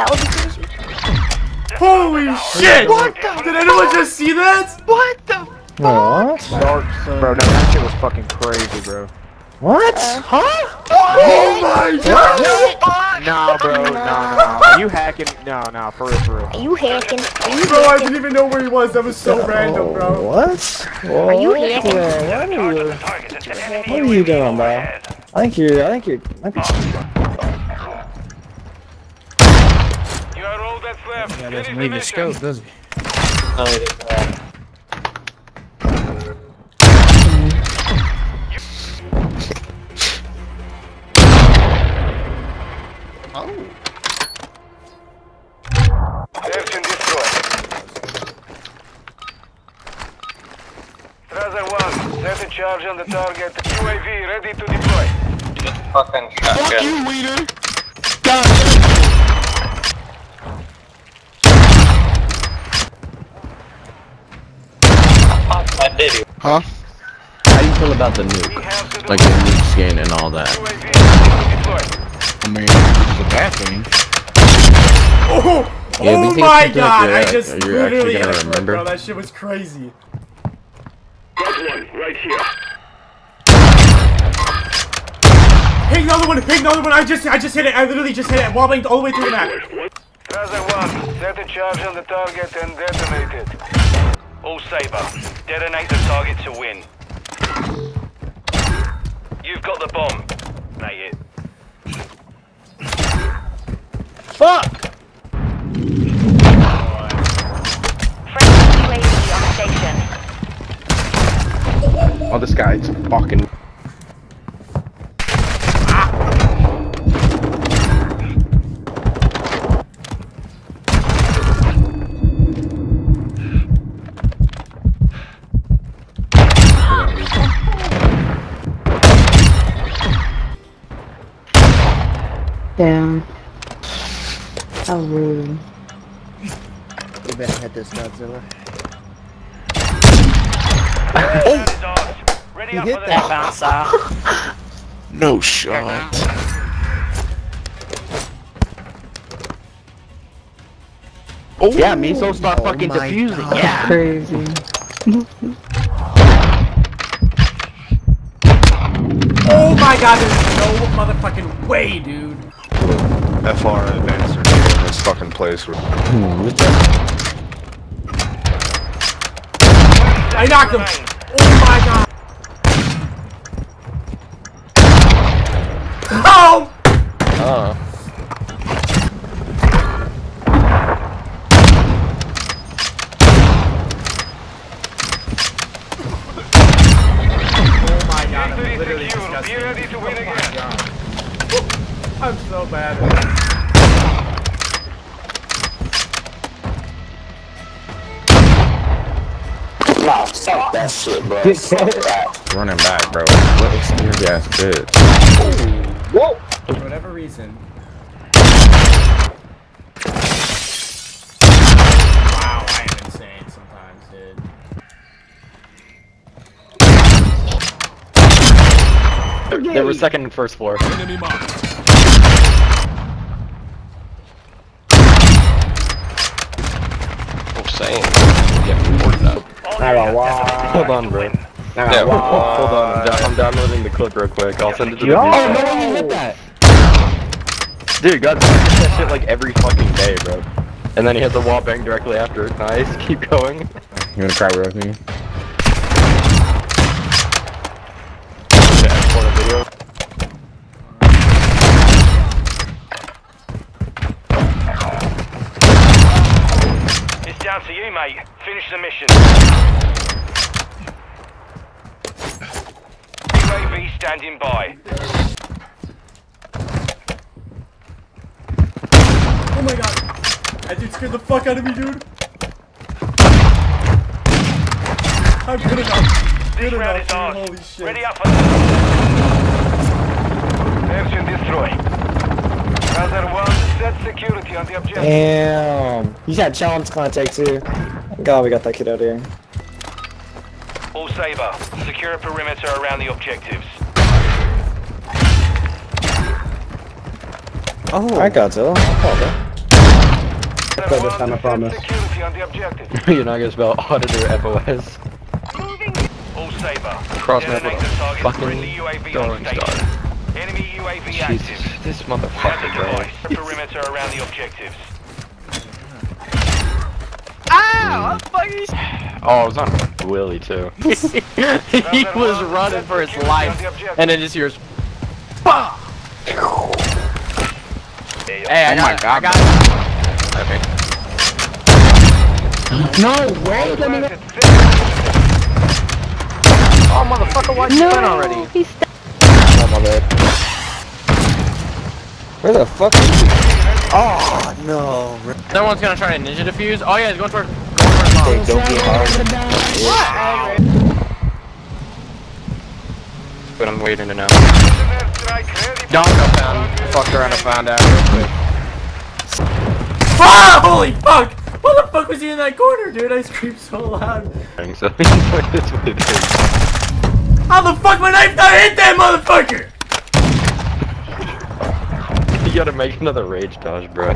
That would be crazy. Holy shit! What the Did anyone just see that? What the? What? Dark Bro, no, that shit was fucking crazy, bro. What? Uh, huh? Oh my oh god! Nah, bro, nah, nah. Are you hacking? No, no, for real, for real. Are you hacking? Are you Bro, I didn't even know where he was. That was so oh, random, Oh, bro. What? Are you hacking? Yeah, What are you? What are you doing, bro? I think you're. I think you're. Might be. You left. Yeah, Finish doesn't leave his scope, does he? Search and destroy. Strazer 1, set a charge on the target. UAV ready to deploy. Fucking shotgun. you, Wiener! I did it. How do you feel about the nuke? Like the nuke skin and all that? UAV ready to deploy. I mean, it's a bad thing. Oh, Yeah, oh these my seem like god! I just you're actually literally gonna remember. bro. That shit was crazy. Got one, right here. Hey, another one! Hit another one! I just, I just hit it. I literally just hit it. Wobbling all the way through the map. Strazer 1, set a charge on the target and detonate it. All Saber, detonate the target to win. You've got the bomb. Mate it. Fuck! Friendly UAV on station. Oh, this guy's fucking. Damn. How rude. You better hit this Godzilla. That is ours. Ready up hit for that next bounce off. No shot. Oh yeah, Miso, stop Oh fucking defusing. God. Yeah. Crazy. Oh my god! There's no motherfucking way, dude. FR advanced are in this fucking place. where- I knocked him. remain. Oh my god. Oh! Uh. Oh my god! I'm fuck that shit, bro. Fuck that. Running back, bro. What is your ass bitch? Whoa! For whatever reason. Wow, I am insane sometimes, dude. They were second and first floor. I'm saying. Get reported up. All Hold on, bro. Yeah, Hold on, I'm, down- I'm downloading the clip real quick. I'll send it to the Yo! viewer. Oh, no one you hit that! Dude, God, I get that shit like every fucking day, bro. And then he hit the wall bang directly after. Nice, keep going. You wanna cry with me? export a video. It's down to you, mate. Finish the mission. UAV standing by. Oh my god. That dude scared the fuck out of me, dude. I'm good enough. Good This enough. Holy shit. Ready up for Search and destroy. Razor 1, set security on the objective. Damn. He's got challenge contact too. God, we got that kid out here. All Saber, secure a perimeter around the objectives. Oh. Alright, Godzilla. Oh, bro. better play this time, I promise. Security on the objective. You're not gonna spell auditor FOS. All Saber. Cross Detonate map. the target Fucking friendly UAV throwing on station. Enemy UAV Jesus, active. This Have motherfucker, the bro. device. Perimeter around the objectives. Oh, I was on Willie too. he was running for his life, and then just hears. "Bah!" Hey, I Oh my got, God. I got. Okay. No way! Let me Oh, motherfucker, why'd you win already? He's Oh, my bad. Where the fuck is he? Oh, no. Someone's gonna try to ninja defuse. Oh yeah, he's going for going for mom. Hey, don't get hard. But I'm waiting to know. Airstrike ready. Donko found fucked around and found out real quick. Ah, holy fuck! What the fuck was he in that corner, dude? I screamed so loud. So that's what it is. How the fuck my knife not hit that motherfucker? You gotta make another rage dodge, bro.